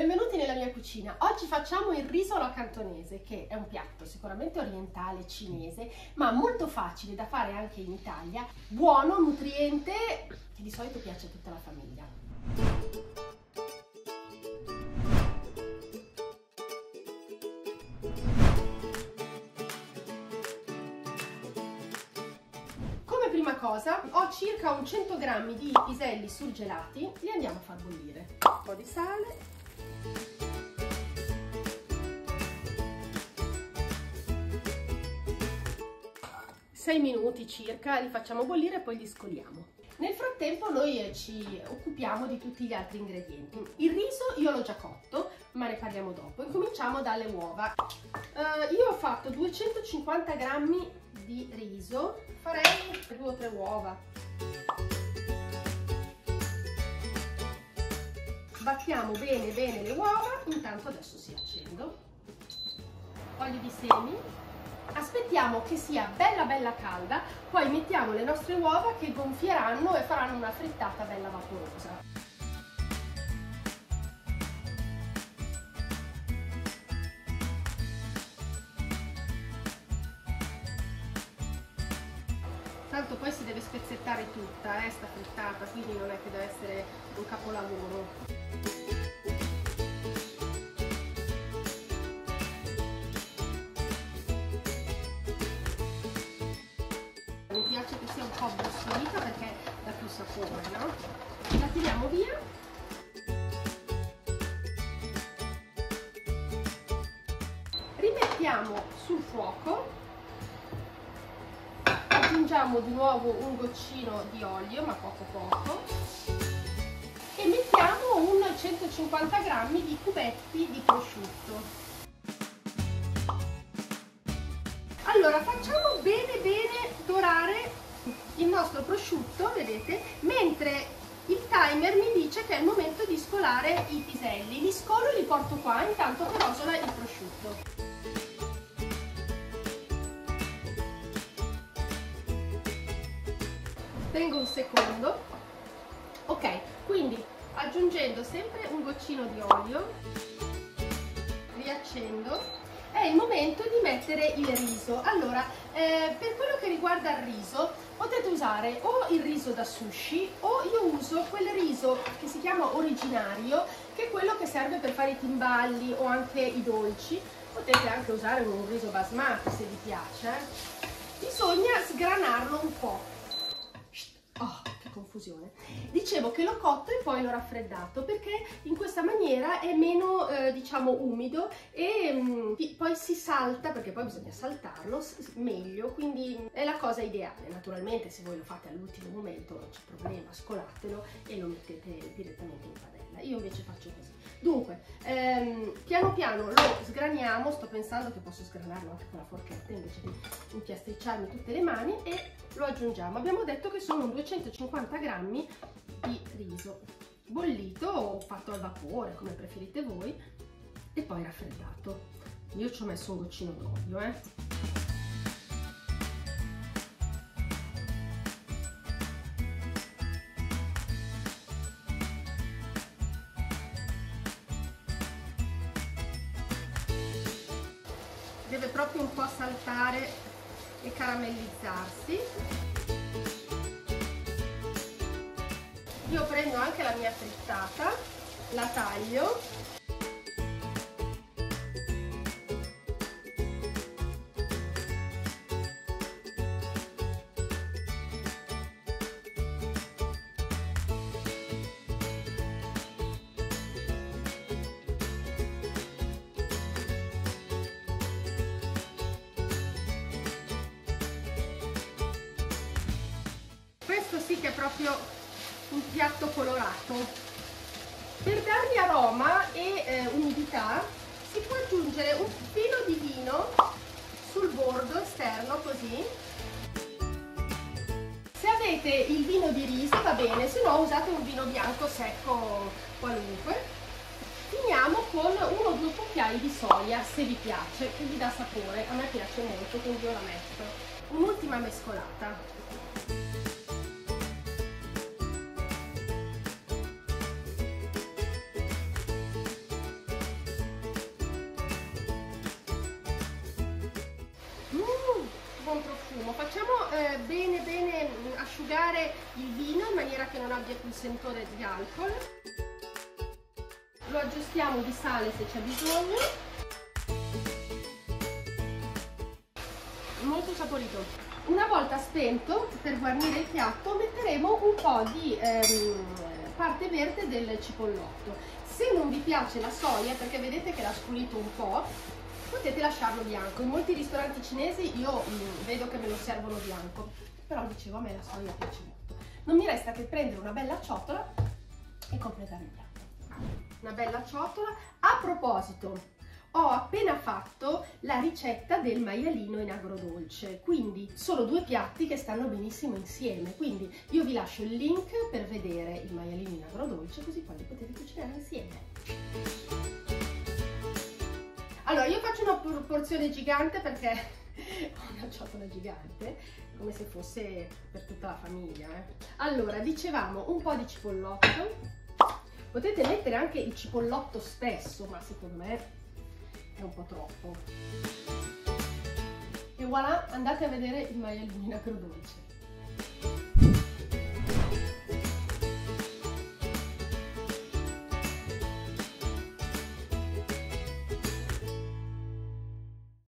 Benvenuti nella mia cucina. Oggi facciamo il riso alla cantonese, che è un piatto sicuramente orientale, cinese, ma molto facile da fare anche in Italia, buono, nutriente, che di solito piace a tutta la famiglia. prima cosa ho circa un 100 g di piselli surgelati, li andiamo a far bollire. Un po' di sale. Sei minuti circa, li facciamo bollire e poi li scoliamo. Nel frattempo noi ci occupiamo di tutti gli altri ingredienti. Il riso io l'ho già cotto, ma ne parliamo dopo. Cominciamo dalle uova. Uh, io ho fatto 250 g di riso, farei due o tre uova. Battiamo bene bene le uova, intanto adesso si accendo. Olio di semi. Aspettiamo che sia bella bella calda, poi mettiamo le nostre uova che gonfieranno e faranno una frittata bella vaporosa. Tanto poi si deve spezzettare tutta, eh, sta frittata, quindi non è che deve essere un capolavoro. Mi piace che sia un po' brustolita perché dà più sapore, no? La tiriamo via. Rimettiamo sul fuoco aggiungiamo di nuovo un goccino di olio, ma poco poco, e mettiamo un 150 g di cubetti di prosciutto. Allora facciamo bene bene dorare il nostro prosciutto, vedete, mentre il timer mi dice che è il momento di scolare i piselli. Li scolo e li porto qua, intanto che rosola il secondo. Ok quindi aggiungendo sempre un goccino di olio riaccendo è il momento di mettere il riso. Allora eh, per quello che riguarda il riso potete usare o il riso da sushi o io uso quel riso che si chiama originario che è quello che serve per fare i timballi o anche i dolci. Potete anche usare un riso basmati se vi piace. Bisogna sgranarlo un po' Oh, che confusione. Dicevo che l'ho cotto e poi l'ho raffreddato perché in questa maniera è meno, eh, diciamo, umido e mh, mm, poi si salta, perché poi bisogna saltarlo meglio, quindi è la cosa ideale. Naturalmente se voi lo fate all'ultimo momento non c'è problema, scolatelo e lo mettete direttamente in padella. Io invece faccio così. Dunque, ehm, piano piano lo sgraniamo, sto pensando che posso sgranarlo anche con la forchetta invece di impiastricciarmi tutte le mani e lo aggiungiamo. Abbiamo detto che sono 250 grammi di riso bollito o fatto al vapore, come preferite voi, e poi raffreddato. Io ci ho messo un goccino d'olio, eh. deve proprio un po' saltare e caramellizzarsi. Io prendo anche la mia frittata, la taglio. Questo sì che è proprio un piatto colorato. Per dargli aroma e eh, umidità si può aggiungere un filo di vino sul bordo esterno così. Se avete il vino di riso va bene, se no usate un vino bianco secco qualunque. Finiamo con uno o due cucchiai di soia se vi piace, che vi dà sapore, a me piace molto quindi io la metto. Un'ultima mescolata. Facciamo eh, bene bene mm, asciugare il vino in maniera che non abbia più sentore di alcol. Lo aggiustiamo di sale se c'è bisogno. Molto saporito. Una volta spento, per guarnire il piatto, metteremo un po' di ehm, parte verde del cipollotto. Se non vi piace la soia, perché vedete che l'ha scurito un po', potete lasciarlo bianco. In molti ristoranti cinesi io mh, mm, vedo che me lo servono bianco, però dicevo a me la soia piace molto. Non mi resta che prendere una bella ciotola e completare il piatto. Una bella ciotola. A proposito, ho appena fatto la ricetta del maialino in agrodolce, quindi sono due piatti che stanno benissimo insieme, quindi io vi lascio il link per vedere il maialino in agrodolce così poi li potete cucinare insieme. Allora, io faccio una porzione gigante perché ho una ciotola gigante, come se fosse per tutta la famiglia. Eh. Allora, dicevamo un po' di cipollotto. Potete mettere anche il cipollotto stesso, ma secondo me è un po' troppo. E voilà, andate a vedere il maialino in agrodolce.